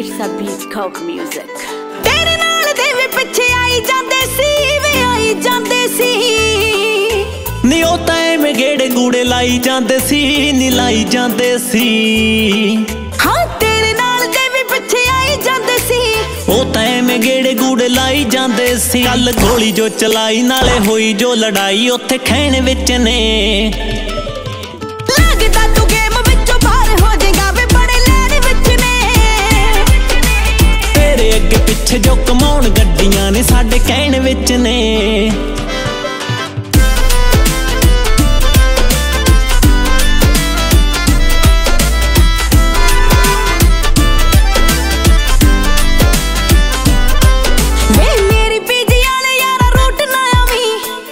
It's a beat coke music. ਤੇਰੇ ਨਾਲ ਦੇ ਵੀ ਪਿੱਛੇ ਆਈ ਜਾਂਦੇ ਸੀ ਵੇ ਆਈ ਜਾਂਦੇ ਸੀ। ਨੀ ਉਹ ਤਾਂ ਐਵੇਂ ਗੇੜੇ ਗੂੜੇ ਲਾਈ ਜਾਂਦੇ ਸੀ ਨੀ ਲਾਈ ਜਾਂਦੇ ਸੀ। ਹਾਂ ਤੇਰੇ ਨਾਲ ਦੇ ਵੀ ਪਿੱਛੇ ਆਈ ਜਾਂਦੇ ਸੀ। ਉਹ ਤਾਂ ਐਵੇਂ ਗੇੜੇ ਗੂੜੇ ਲਾਈ ਜਾਂਦੇ ਸੀ। ਕੱਲ ਗੋਲੀ ਜੋ ਚਲਾਈ ਨਾਲੇ ਹੋਈ ਜੋ ਲੜਾਈ ਉੱਥੇ ਖੈਣ ਵਿੱਚ ਨੇ। ਪਿੱਛੇ ਜੋ ਕਮਾਉਣ ਗੱਡੀਆਂ ਨੇ ਸਾਡੇ ਕਹਿਣ ਵਿੱਚ ਨੇ।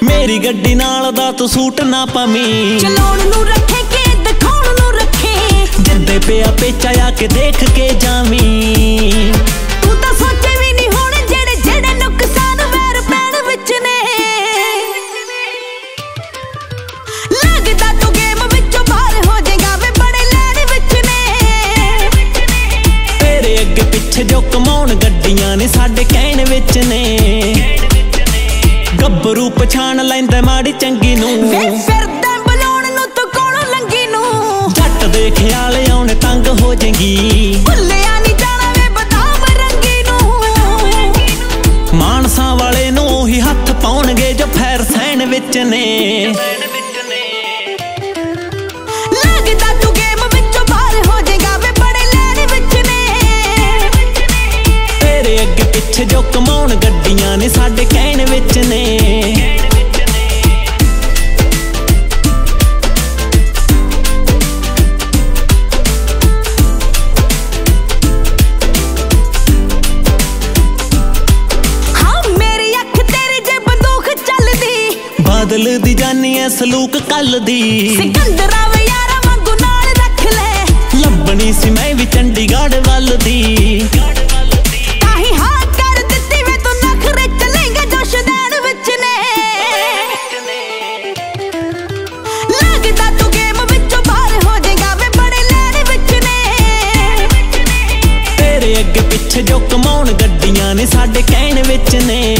ਮੇਰੀ ਗੱਡੀ ਨਾਲ ਦਾ ਤੂੰ ਸੂਟ ਨਾ ਪਵੀਂ। ਚਲਾਉਣ ਨੂੰ ਰੱਖੇ ਕਿ ਦਿਖਾਉਣ ਨੂੰ ਰੱਖੇ। ਜਿੱਦੇ ਪਿਆ ਪੇਚਾ ਆ ਕੇ ਦੇਖ ਕੇ ਜਾਵੀਂ। ਪਿੱਛੇ ਜੋ ਕਮਾਉਣ ਗੱਡੀਆਂ ਨੇ ਸਾਡੇ ਕਹਿਣ ਵਿੱਚ ਨੇ। ਗੱਭਰੂ ਪਛਾਣ ਲੈਂਦਾ ਮਾੜੀ ਚੰਗੀ ਵੇ ਨੂੰ ਫਿਰਦਾ ਬੁਲਾਉਣ ਨੂੰ ਤੂੰ ਕੋਲੋਂ ਲੰਗੀ ਨੂੰ। ਜੱਟ ਦੇ ਖਿਆਲ ਆਉਣ ਤੰਗ ਹੋ ਜਾਏਗੀ ਭੁੱਲਿਆ ਨਹੀਂ ਜਾਣਾ ਵੇ ਬਦਾਮ ਰੰਗੀ ਨੂੰ। ਮਾਨਸਾਂ ਵਾਲੇ ਨੂੰ ਉਹੀ ਹੱਥ ਪਾਉਣਗੇ ਜੋ ਫੈਰ ਸੈਣ ਵਿੱਚ ਨੇ। ਵਿੱਚ ਨੇ। ਹਾਂ ਮੇਰੀ ਅੱਖ ਤੇਰੇ ਜੇ ਬੰਦੂਕ ਚੱਲਦੀ। ਬਾਦਲ ਦੀ ਜਾਨੀ ਐ ਸਲੂਕ ਕੱਲ ਦੀ। ਸਿਕੰਦਰਾ ਵੇ ਯਾਰਾ ਵਾਂਗੂ ਨਾਲ ਰੱਖ ਲੈ। ਲੱਭਣੀ ਸੀ ਮੈਂ ਵੀ ਚੰਡੀਗੜ੍ਹ ਵੱਲ ਦੀ। ਜੋ ਕਮਾਉਣ ਗੱਡੀਆਂ ਨੇ ਸਾਡੇ ਕਹਿਣ ਵਿੱਚ ਨੇ।